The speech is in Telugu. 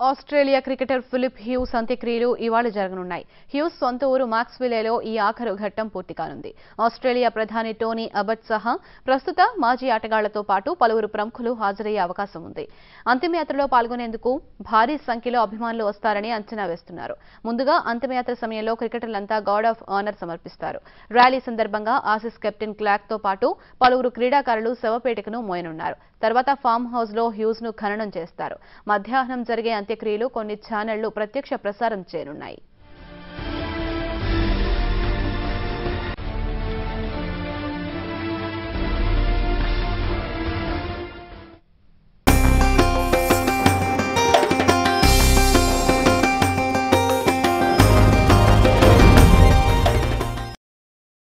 ఆస్ట్రేలియా క్రికెటర్ ఫిలిప్ హ్యూస్ అంత్యక్రియలు ఇవాళ జరగనున్నాయి. హ్యూస్ సొంత ఊరు మాక్స్విలేలో ఈ ఆఖరు ఘట్టం పూర్తి కానుంది. ఆస్ట్రేలియా ప్రధాని టోనీ అబట్ సహా ప్రస్తుత మాజీ ఆటగాళ్ళతో పాటు పలువురు ప్రముఖులు హాజరయ్యే అవకాశం ఉంది. అంతిమయాత్రలో పాల్గొనేందుకు భారీ సంఖ్యలో అభిమానులు వస్తారని అంచనా వేస్తున్నారు. ముందుగా అంతిమయాత్ర సమయంలో క్రికెటర్లంతా గార్డ్ ఆఫ్ ఆనర్ సమర్పిస్తారు. ర్యాలీ సందర్భంగా ఆసిస్ కెప్టెన్ క్లాక్తో పాటు పలువురు క్రీడాకారులు శవపేటికను మోయనున్నారు. తర్వాత ఫామ్ హౌస్లో హ్యూస్ను ఖననం చేస్తారు. మధ్యాహ్నం జరిగే అంత్యక్రియలు కొన్ని ఛానళ్ళు ప్రత్యక్ష ప్రసారం చేయనున్నాయి.